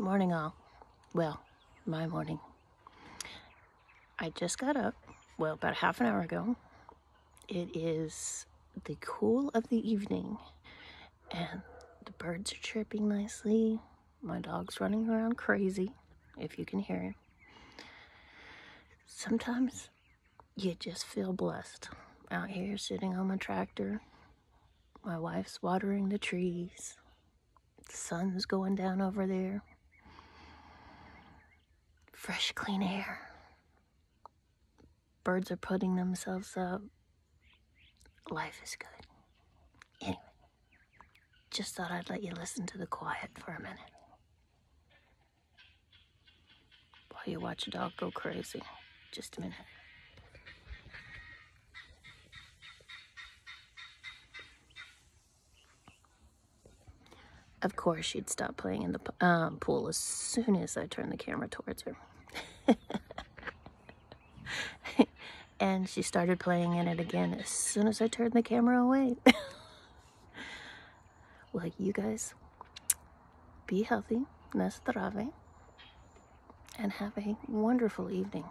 Morning, all. Well, my morning. I just got up, well, about half an hour ago. It is the cool of the evening, and the birds are chirping nicely. My dog's running around crazy, if you can hear him. Sometimes you just feel blessed out here sitting on my tractor. My wife's watering the trees. The sun's going down over there. Fresh, clean air. Birds are putting themselves up. Life is good. Anyway, just thought I'd let you listen to the quiet for a minute. While you watch a dog go crazy. Just a minute. Of course, she'd stop playing in the um, pool as soon as I turned the camera towards her. and she started playing in it again as soon as I turned the camera away. well, you guys, be healthy, na and have a wonderful evening.